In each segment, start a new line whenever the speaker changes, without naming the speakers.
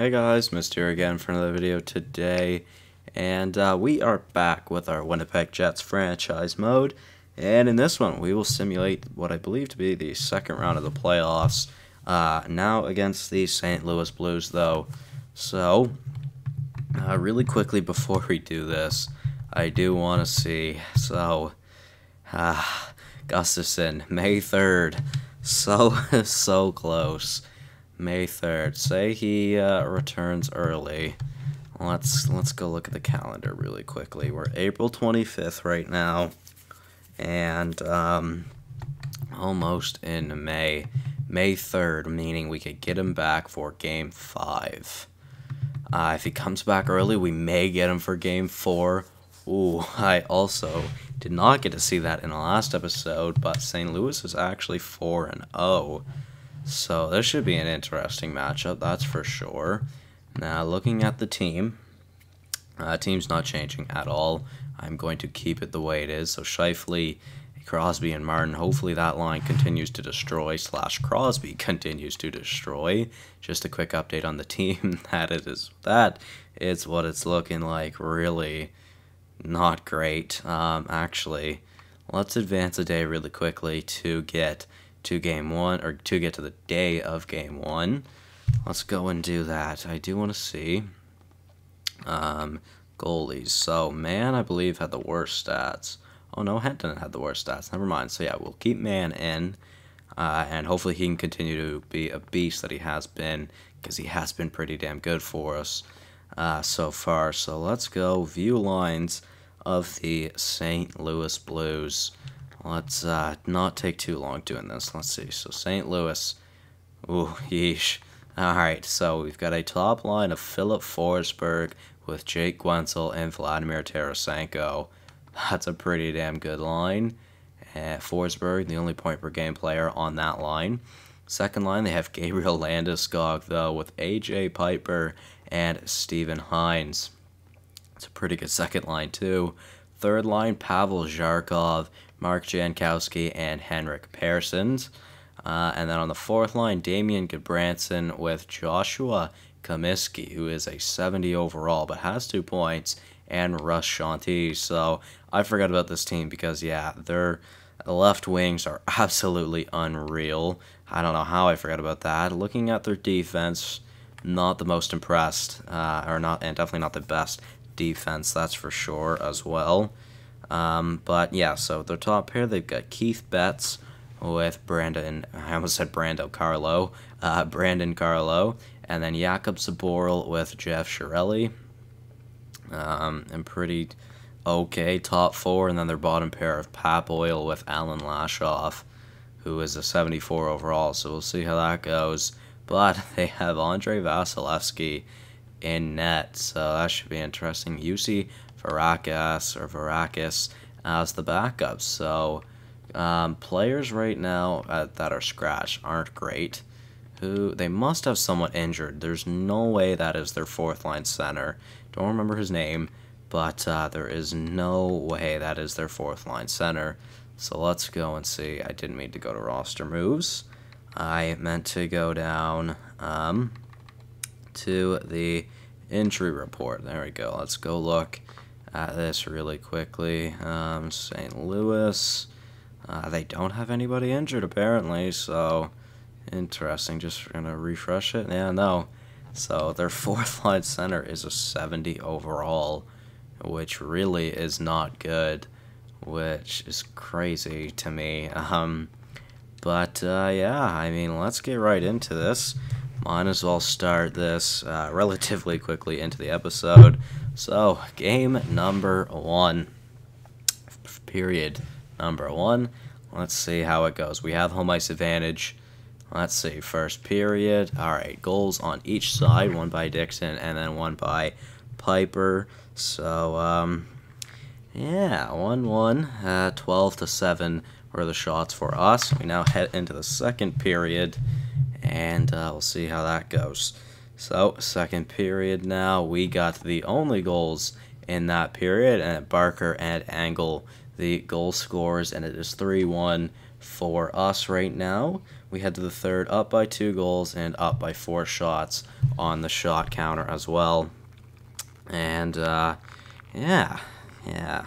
Hey guys, here again for another video today, and uh, we are back with our Winnipeg Jets franchise mode, and in this one we will simulate what I believe to be the second round of the playoffs, uh, now against the St. Louis Blues though. So, uh, really quickly before we do this, I do want to see, so, uh, Gustafsson, May 3rd, so, so close. May 3rd. Say he uh, returns early. Let's let's go look at the calendar really quickly. We're April 25th right now, and um, almost in May. May 3rd, meaning we could get him back for Game 5. Uh, if he comes back early, we may get him for Game 4. Ooh, I also did not get to see that in the last episode, but St. Louis is actually 4 and 0. So this should be an interesting matchup, that's for sure. Now, looking at the team, uh, team's not changing at all. I'm going to keep it the way it is. So Scheifele, Crosby, and Martin. Hopefully that line continues to destroy. Slash Crosby continues to destroy. Just a quick update on the team. that it is that is what it's looking like. Really, not great. Um, actually, let's advance a day really quickly to get to game one, or to get to the day of game one. Let's go and do that. I do want to see um, goalies. So, man, I believe, had the worst stats. Oh, no, Henton had the worst stats. Never mind. So, yeah, we'll keep man in, uh, and hopefully he can continue to be a beast that he has been, because he has been pretty damn good for us uh, so far. So, let's go view lines of the St. Louis Blues. Let's uh, not take too long doing this. Let's see. So St. Louis. Ooh, yeesh. Alright, so we've got a top line of Philip Forsberg with Jake Guentzel and Vladimir Tarasenko. That's a pretty damn good line. Uh, Forsberg, the only point per game player on that line. Second line, they have Gabriel Landeskog, though, with AJ Piper and Steven Hines. It's a pretty good second line, too. Third line, Pavel Zharkov Mark Jankowski, and Henrik Persons. Uh, and then on the fourth line, Damian Gudbranson with Joshua Comiskey, who is a 70 overall but has two points, and Russ Shanti. So I forgot about this team because, yeah, their left wings are absolutely unreal. I don't know how I forgot about that. Looking at their defense, not the most impressed, uh, or not, and definitely not the best defense, that's for sure, as well. Um, but yeah, so the top pair, they've got Keith Betts with Brandon, I almost said Brando Carlo, uh, Brandon Carlo, and then Jakub Zboril with Jeff Chiarelli. Um, and pretty okay top four, and then their bottom pair of Pap Oil with Alan Lashoff, who is a 74 overall, so we'll see how that goes. But they have Andrei Vasilevskiy in net, so that should be interesting. Juuse Varakis or Varakis as the backup. So um, players right now uh, that are scratched aren't great. Who they must have someone injured. There's no way that is their fourth line center. Don't remember his name, but uh, there is no way that is their fourth line center. So let's go and see. I didn't mean to go to roster moves. I meant to go down um, to the injury report. There we go. Let's go look at this really quickly. Um, St. Louis, uh, they don't have anybody injured apparently, so interesting. Just gonna refresh it. Yeah, no. So their fourth line center is a 70 overall, which really is not good, which is crazy to me. Um, but uh, yeah, I mean, let's get right into this. Might as well start this uh, relatively quickly into the episode. So, game number one. Period number one. Let's see how it goes. We have home ice advantage. Let's see, first period. Alright, goals on each side. One by Dixon and then one by Piper. So, um, yeah, 1-1. Uh, 12 to 7 were the shots for us. We now head into the second period and uh, we'll see how that goes. So, second period now, we got the only goals in that period, and Barker and Angle, the goal scores, and it is 3 1 for us right now. we head to the third up by two goals and up by four shots on the shot counter as well. And uh, yeah, yeah.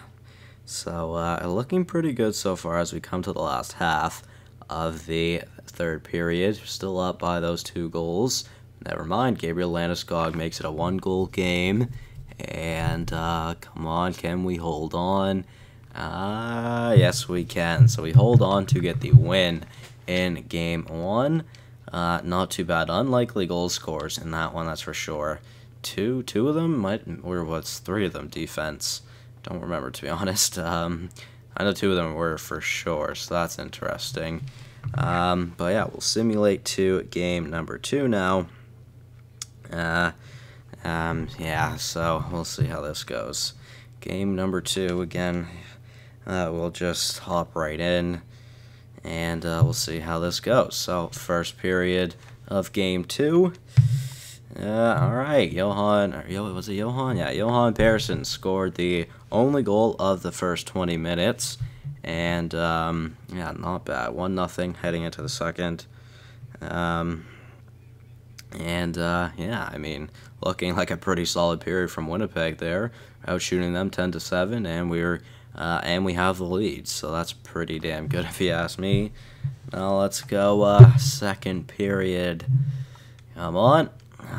So uh, looking pretty good so far as we come to the last half of the third period. Still up by those two goals. Never mind, Gabriel Landeskog makes it a one-goal game. And uh, come on, can we hold on? Ah, uh, yes we can. So we hold on to get the win in game one. Uh, not too bad. Unlikely goal scores in that one, that's for sure. Two, two of them might, or what's three of them defense. Don't remember to be honest. Um, I know two of them were for sure, so that's interesting. Um, but yeah, we'll simulate to game number two now. Uh, um, yeah, so we'll see how this goes. Game number two, again, uh, we'll just hop right in and uh, we'll see how this goes. So, first period of game two. Uh, all right, Johan, or Yo, was it Johan? Yeah, Johan Persson scored the only goal of the first 20 minutes, and um, yeah, not bad. One nothing heading into the second. Um, and uh, yeah, I mean, looking like a pretty solid period from Winnipeg there, out shooting them 10 to 7, and we are uh, and we have the lead, so that's pretty damn good if you ask me. Now let's go uh, second period. Come on.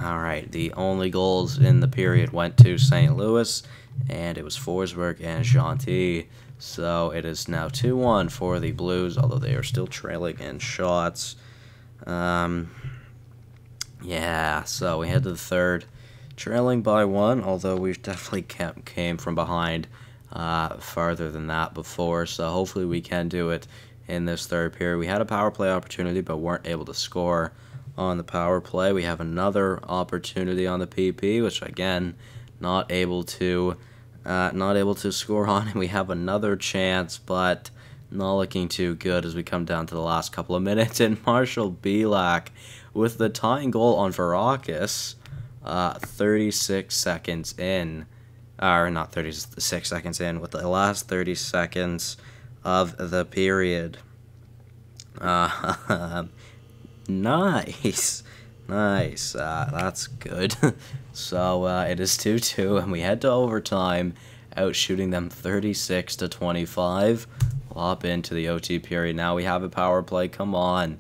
All right, the only goals in the period went to St. Louis, and it was Forsberg and Guentzel. So it is now 2-1 for the Blues, although they are still trailing in shots. Um, yeah, so we head to the third, trailing by one, although we definitely kept, came from behind uh, farther than that before. So hopefully we can do it in this third period. We had a power play opportunity, but weren't able to score on the power play. We have another opportunity on the PP, which again, not able to, uh, not able to score on. And we have another chance, but not looking too good as we come down to the last couple of minutes. And Marshall Belak with the tying goal on Varakis, uh, 36 seconds in or not 36 seconds in, with the last 30 seconds of the period. Uh, nice. Nice. Uh, that's good. so uh, it is 2 2, and we head to overtime, outshooting them 36 to 25. We'll hop into the OT period. Now we have a power play. Come on.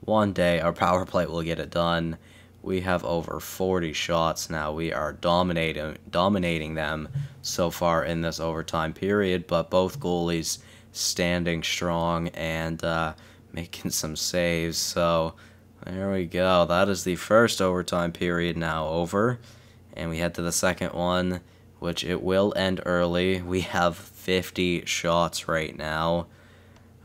One day our power play will get it done. We have over 40 shots now. We are dominating dominating them so far in this overtime period, but both goalies standing strong and uh, making some saves. So there we go. That is the first overtime period now over. And we head to the second one, which it will end early. We have 50 shots right now.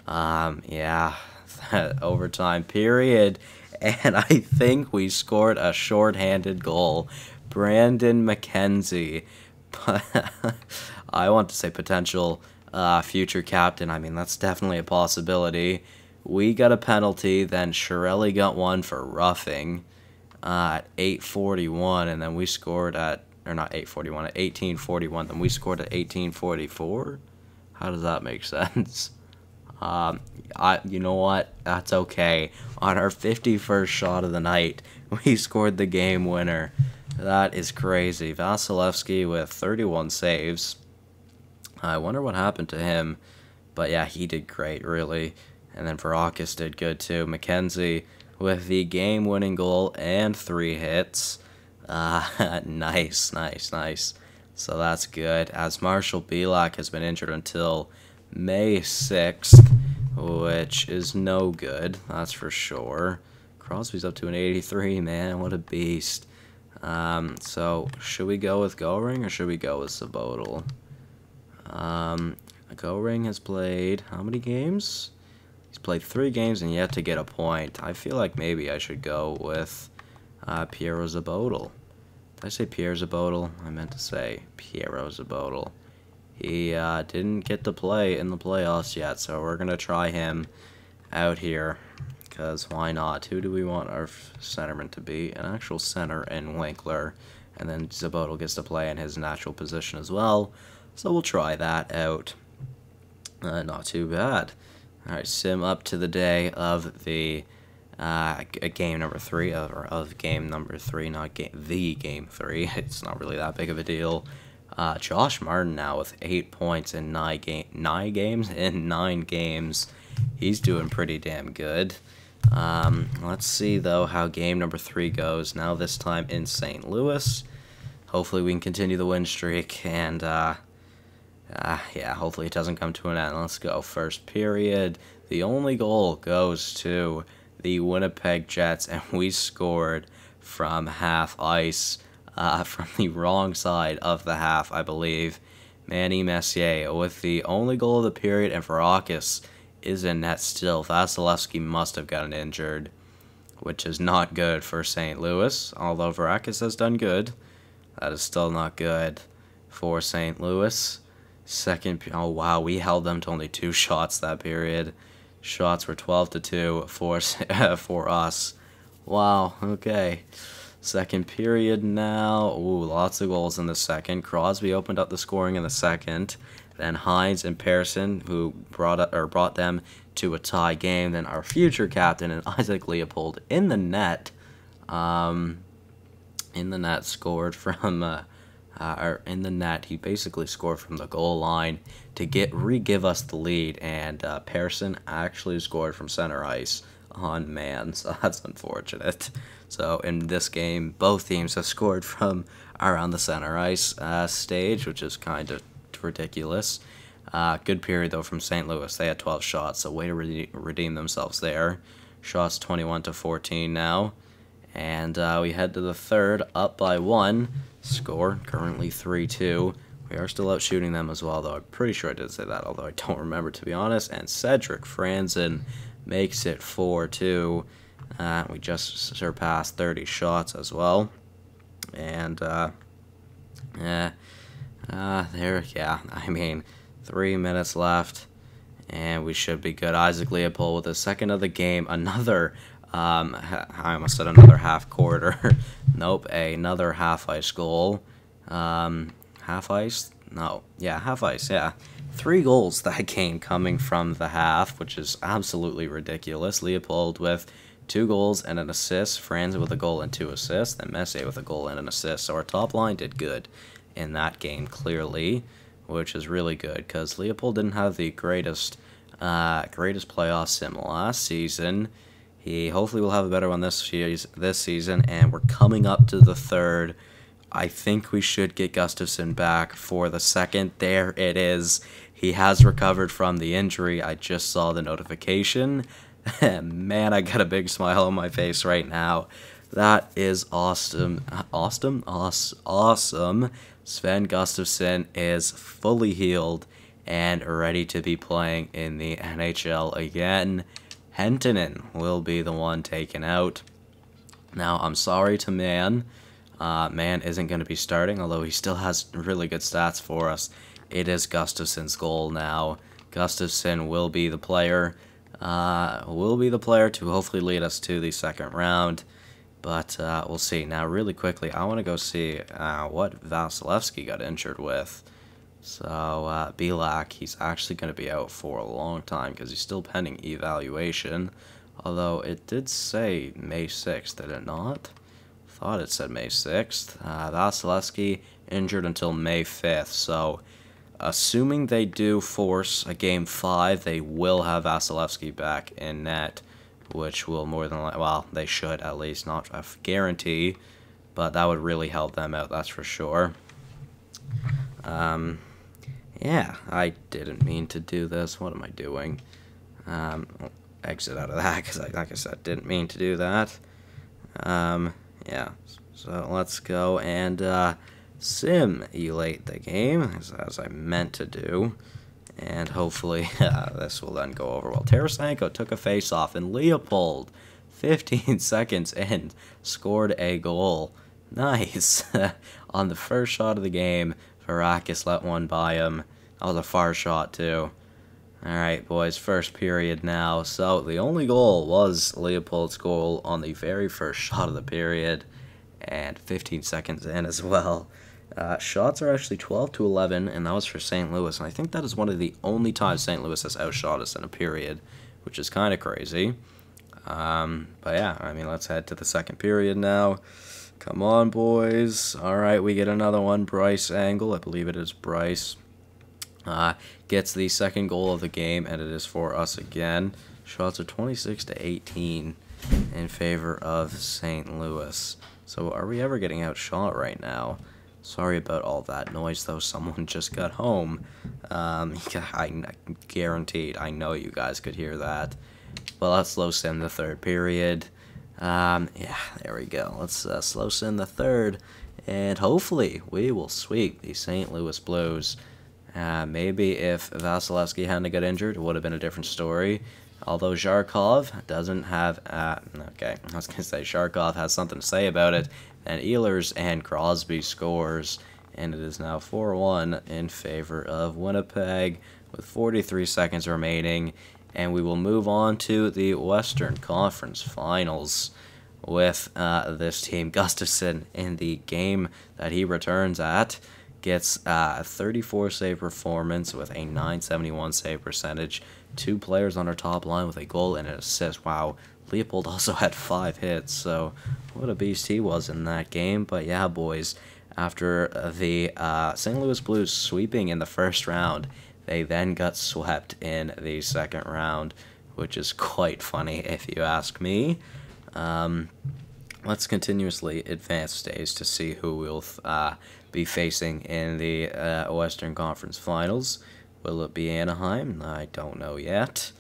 Um, yeah, that overtime period and I think we scored a short-handed goal. Brandon McKenzie, I want to say potential uh, future captain. I mean, that's definitely a possibility. We got a penalty, then Chiarelli got one for roughing uh, at 8:41, and then we scored at or not 8:41 at 18:41. Then we scored at 18:44. How does that make sense? Um, I, you know what? That's okay. On our 51st shot of the night, we scored the game winner. That is crazy. Vasilevskiy with 31 saves. I wonder what happened to him. But yeah, he did great, really. And then Varakis did good too. McKenzie with the game-winning goal and three hits. Uh, nice, nice, nice. So that's good. As Marshall Belak has been injured until May 6th, which is no good, that's for sure. Crosby's up to an 83, man, what a beast. Um, so, should we go with Goring or should we go with Zabotal? Um, Goring has played how many games? He's played three games and yet to get a point. I feel like maybe I should go with uh, Piero Zabotal. Did I say Pierre Zabotal? I meant to say Piero Zabotal. He uh, didn't get to play in the playoffs yet, so we're going to try him out here. Because why not? Who do we want our centerman to be? An actual center in Winkler. And then Zabotal gets to play in his natural position as well. So we'll try that out. Uh, not too bad. Alright, sim up to the day of the uh, game number three of, of game number three, not game the game three. It's not really that big of a deal. Uh, Josh Martin now with eight points in nine game nine games in nine games. He's doing pretty damn good. Um, let's see though how game number three goes. Now this time in St. Louis. Hopefully we can continue the win streak and uh, uh, yeah, hopefully it doesn't come to an end. Let's go. First period. The only goal goes to the Winnipeg Jets, and we scored from half ice, uh, from the wrong side of the half, I believe. Manny Messier with the only goal of the period, and Varakis is in net still. Vasilevskiy must have gotten injured, which is not good for St. Louis, although Varakis has done good. That is still not good for St. Louis. Second, oh wow, we held them to only two shots that period. Shots were 12 to 2 for, for us. Wow, okay. Second period now. Ooh, lots of goals in the second. Crosby opened up the scoring in the second. Then Hynes and Persson, who brought up, or brought them to a tie game. Then our future captain and Isaac Leopold in the net. Um, in the net scored from uh, uh, in the net. He basically scored from the goal line to get re-give us the lead, and uh, Persson actually scored from center ice on man, so that's unfortunate. So in this game, both teams have scored from around the center ice uh, stage, which is kind of ridiculous. Uh, good period though from St. Louis. They had 12 shots, so way to re redeem themselves there. Shots 21 to 14 now. And uh, we head to the third, up by one. Score currently 3 2. We are still out shooting them as well, though. I'm pretty sure I did say that, although I don't remember to be honest. And Cedric Franzen makes it 4 2. Uh, we just surpassed 30 shots as well. And, uh, yeah, uh, there, yeah, I mean, three minutes left, and we should be good. Isaac Leopold with the second of the game, another um, I almost said another half quarter. nope, another half ice goal. Um, half ice? No, yeah, half ice, yeah. Three goals that game coming from the half, which is absolutely ridiculous. Leopold with two goals and an assist. Franz with a goal and two assists. Then Messier with a goal and an assist. So our top line did good in that game, clearly, which is really good because Leopold didn't have the greatest, uh, greatest playoff sim last season. He hopefully will have a better one this series, this season, and we're coming up to the third. I think we should get Gustafsson back for the second. There it is. He has recovered from the injury. I just saw the notification. Man, I got a big smile on my face right now. That is awesome. Awesome? Awesome. Sven Gustafsson is fully healed and ready to be playing in the NHL again. Hentunen will be the one taken out. Now, I'm sorry to Man. Uh, Man isn't going to be starting, although he still has really good stats for us. It is Gustafsson's goal now. Gustafsson will be the player. Uh, will be the player to hopefully lead us to the second round. But uh, we'll see. Now, really quickly, I want to go see uh, what Vasilevskiy got injured with. So, uh, Belak, he's actually going to be out for a long time because he's still pending evaluation. Although it did say May 6th, did it not? Thought it said May 6th. Uh, Vasilevskiy injured until May 5th. So, assuming they do force a game 5, they will have Vasilevskiy back in net. Which will more than likely, well, they should at least, not a guarantee. But that would really help them out, that's for sure. Um, yeah, I didn't mean to do this. What am I doing? Um, exit out of that because, like I said, didn't mean to do that. Um, yeah, so let's go and uh, simulate the game as, as, I meant to do. And hopefully uh, this will then go over well. Tarasenko took a face-off and Leopold, 15 seconds in, scored a goal. Nice. On the first shot of the game, Varakis let one by him. That was a far shot, too. Alright, boys, first period now. So, the only goal was Leopold's goal on the very first shot of the period, and 15 seconds in as well. Uh, shots are actually 12 to 11, and that was for St. Louis, and I think that is one of the only times St. Louis has outshot us in a period, which is kind of crazy. Um, but yeah, I mean, let's head to the second period now. Come on, boys. All right, we get another one. Bryce Angle, I believe it is Bryce, uh, gets the second goal of the game, and it is for us again. Shots are 26 to 18 in favor of St. Louis. So are we ever getting outshot right now? Sorry about all that noise, though. Someone just got home. Um, I guaranteed. I know you guys could hear that. Well, let's slow sim the third period. Um, yeah, there we go. Let's uh, slow sim the third, and hopefully we will sweep the St. Louis Blues. Uh, maybe if Vasilevskiy hadn't got injured, it would have been a different story. Although Zharkov doesn't have, uh, okay, I was going to say Zharkov has something to say about it, and Ehlers and Crosby scores, and it is now 4-1 in favor of Winnipeg with 43 seconds remaining, and we will move on to the Western Conference Finals with uh, this team. Gustafsson in the game that he returns at gets uh, a 34 save performance with a 971 save percentage. Two players on our top line with a goal and an assist. Wow, Leopold also had five hits, so what a beast he was in that game. But yeah, boys, after the uh, St. Louis Blues sweeping in the first round, they then got swept in the second round, which is quite funny if you ask me. Um, let's continuously advance stage to see who we'll uh, be facing in the uh, Western Conference Finals. Will it be Anaheim? I don't know yet.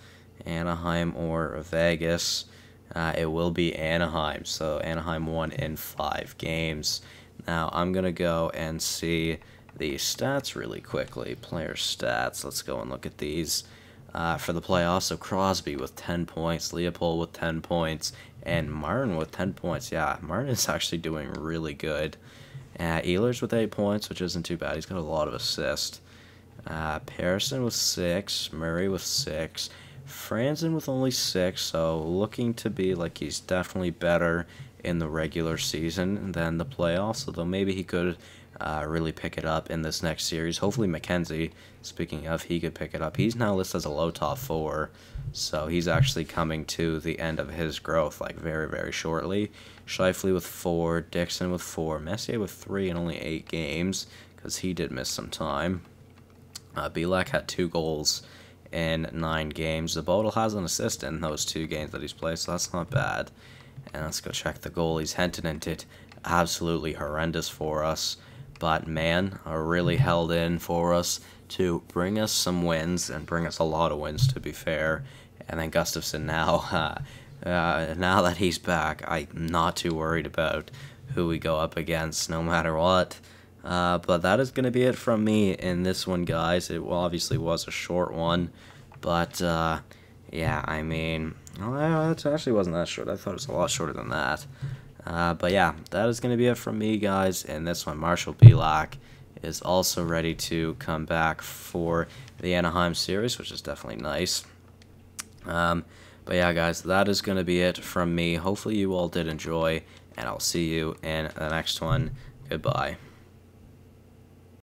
Anaheim or Vegas. Uh, it will be Anaheim. So Anaheim won in five games. Now I'm going to go and see the stats really quickly. Player stats. Let's go and look at these. Uh, for the playoffs, so Crosby with 10 points, Leopold with 10 points, and Martin with 10 points. Yeah, Martin is actually doing really good. Uh, Ehlers with 8 points, which isn't too bad. He's got a lot of assists. Uh, with 6, Murray with 6, Franzen with only 6, so looking to be like he's definitely better in the regular season than the playoffs, although maybe he could uh, really pick it up in this next series. Hopefully McKenzie, speaking of, he could pick it up. He's now listed as a low top 4, so he's actually coming to the end of his growth, like very, very shortly. Scheifele with 4, Dixon with 4, Messier with 3 in only 8 games, because he did miss some time. Uh, Belak had 2 goals in nine games. Zabotal has an assist in those two games that he's played, so that's not bad. And let's go check the goalies. Henton did absolutely horrendous for us, but man, are really held in for us to bring us some wins and bring us a lot of wins, to be fair. And then Gustafsson now, uh, uh, now that he's back, I'm not too worried about who we go up against, no matter what. Uh, but that is going to be it from me in this one, guys. It obviously was a short one, but uh, yeah, I mean, well, it actually wasn't that short. I thought it was a lot shorter than that. Uh, but yeah, that is going to be it from me, guys. And this one, Marshall Belak is also ready to come back for the Anaheim series, which is definitely nice. Um, but yeah, guys, that is going to be it from me. Hopefully you all did enjoy, and I'll see you in the next one. Goodbye.